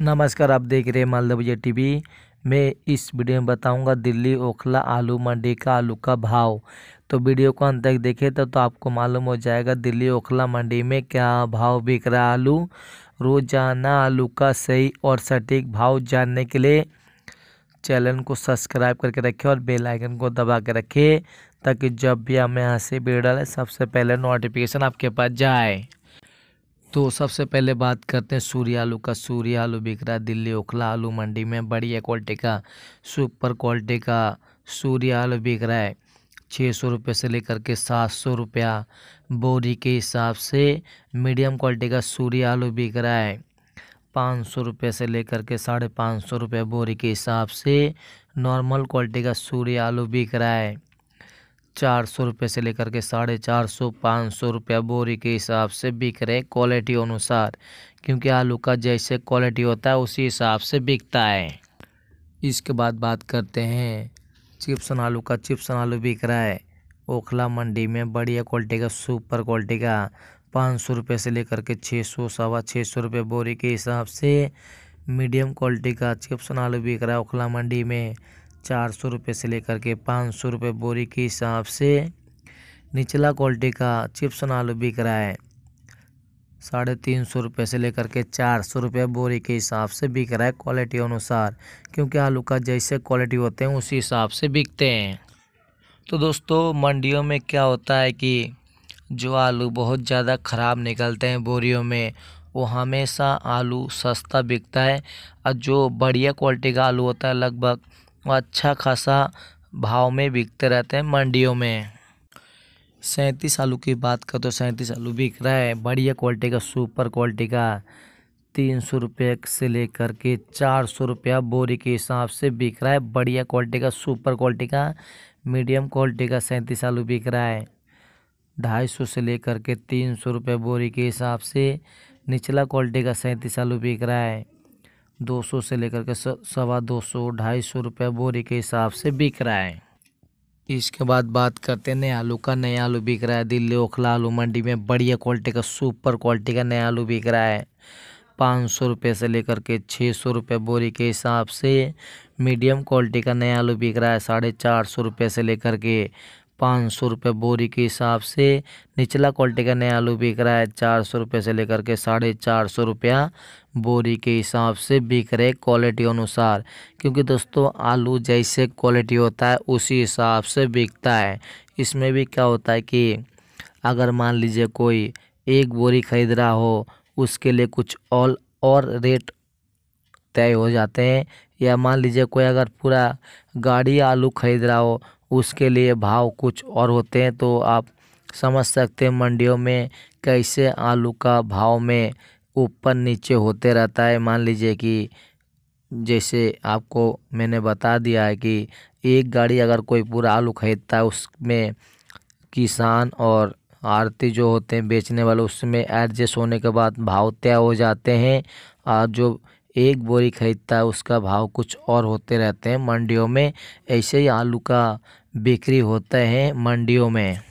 नमस्कार आप देख रहे हैं मालदा विजय टीवी। मैं इस वीडियो में बताऊँगा दिल्ली ओखला आलू मंडी का आलू का भाव। तो वीडियो को अंत तक देखें तो, तो आपको मालूम हो जाएगा दिल्ली ओखला मंडी में क्या भाव बिक रहा आलू। रोज़ाना आलू का सही और सटीक भाव जानने के लिए चैनल को सब्सक्राइब करके रखें और बेल आइकन को दबा के रखें ताकि जब भी हम यहाँ से वीडियो डालें सबसे पहले नोटिफिकेशन आपके पास जाए। तो सबसे पहले बात करते हैं सूर्य आलू का। सूर्य आलू बिक रहा है दिल्ली ओखला आलू मंडी में। बढ़िया क्वालिटी का सुपर क्वालिटी का सूर्य आलू बिक रहा है। छः सौ रुपये से लेकर के सात सौ रुपया बोरी के हिसाब से मीडियम क्वालिटी का सूर्य आलू बिक रहा है। पाँच सौ रुपये से लेकर के साढ़े पाँच सौ रुपये बोरी के हिसाब से नॉर्मल क्वालिटी का सूर्य आलू बिक रहा है। चार सौ रुपये से लेकर के साढ़े चार सौ, पाँच सौ रुपया बोरी के हिसाब से बिक रहे क्वालिटी अनुसार, क्योंकि आलू का जैसे क्वालिटी होता है उसी हिसाब से बिकता है। इसके बाद बात करते हैं चिप्सन आलू का चिप्सन आलू बिक रहा है, ओखला मंडी में बढ़िया क्वालिटी का, सुपर क्वालिटी का, पाँच सौ रुपये से लेकर के छः सौ, सवा छः सौ रुपये बोरी के हिसाब से मीडियम क्वालिटी का चिप्सन आलू बिक रहा है ओखला मंडी में। चार सौ रुपये से लेकर के पाँच सौ रुपये बोरी के हिसाब से निचला क्वालिटी का चिप्सन आलू बिक रहा है। साढ़े तीन सौ रुपये से लेकर के चार सौ रुपये बोरी के हिसाब से बिक रहा है क्वालिटी अनुसार, क्योंकि आलू का जैसे क्वालिटी होते हैं, उसी हिसाब से बिकते हैं। तो दोस्तों, मंडियों में क्या होता है कि जो आलू बहुत ज़्यादा ख़राब निकलते हैं बोरियों में, वो हमेशा आलू सस्ता बिकता है, और जो बढ़िया क्वालिटी का आलू होता है, लगभग वो अच्छा खासा भाव में बिकते रहते हैं मंडियों में। सैंतीस आलू की बात कर तो सैंतीस आलू बिक रहा है। बढ़िया क्वालिटी का, सुपर क्वालिटी का। तीन सौ रुपये से लेकर के चार सौ रुपया बोरी के हिसाब से बिक रहा है। बढ़िया क्वालिटी का, सुपर क्वालिटी का, मीडियम क्वालिटी का सैंतीस आलू बिक रहा है। ढाई सौ से लेकर के तीन सौ रुपये बोरी के हिसाब से निचला क्वालिटी का सैंतीस आलू बिक रहा है। दो सौ से लेकर के सवा दो सौ, ढाई सौ रुपये बोरी के हिसाब से बिक रहा है। इसके बाद बात करते हैं नए आलू का, नया आलू बिक रहा है। दिल्ली ओखला आलू मंडी में बढ़िया क्वालिटी का, सुपर क्वालिटी का नया आलू बिक रहा है। पाँच सौ रुपये से लेकर के छः सौ रुपये बोरी के हिसाब से मीडियम क्वालिटी का नया आलू बिक रहा है। साढ़े चार सौ रुपये से लेकर के पाँच सौ रुपये बोरी के हिसाब से। निचला क्वालिटी का नया आलू बिक रहा है चार सौ रुपये से लेकर के साढ़े चार सौ रुपया बोरी के हिसाब से बिक रहे क्वालिटी अनुसार। क्योंकि दोस्तों, आलू जैसे क्वालिटी होता है, उसी हिसाब से बिकता है। इसमें भी क्या होता है कि अगर मान लीजिए कोई एक बोरी खरीद रहा हो, उसके लिए कुछ ऑल, और रेट तय हो जाते हैं। या मान लीजिए कोई अगर पूरा गाड़ी आलू खरीद रहा हो उसके लिए भाव कुछ और होते हैं तो आप समझ सकते हैं मंडियों में कैसे आलू का भाव में ऊपर नीचे होते रहता है। मान लीजिए कि जैसे आपको मैंने बता दिया है कि एक गाड़ी अगर कोई पूरा आलू खरीदता है, उसमें किसान और आरती जो होते हैं बेचने वाले, उसमें एडजस्ट होने के बाद भाव तय हो जाते हैं। और जो एक बोरी खरीदता है, उसका भाव कुछ और होते रहते हैं। मंडियों में ऐसे ही आलू का बिक्री होता है मंडियों में।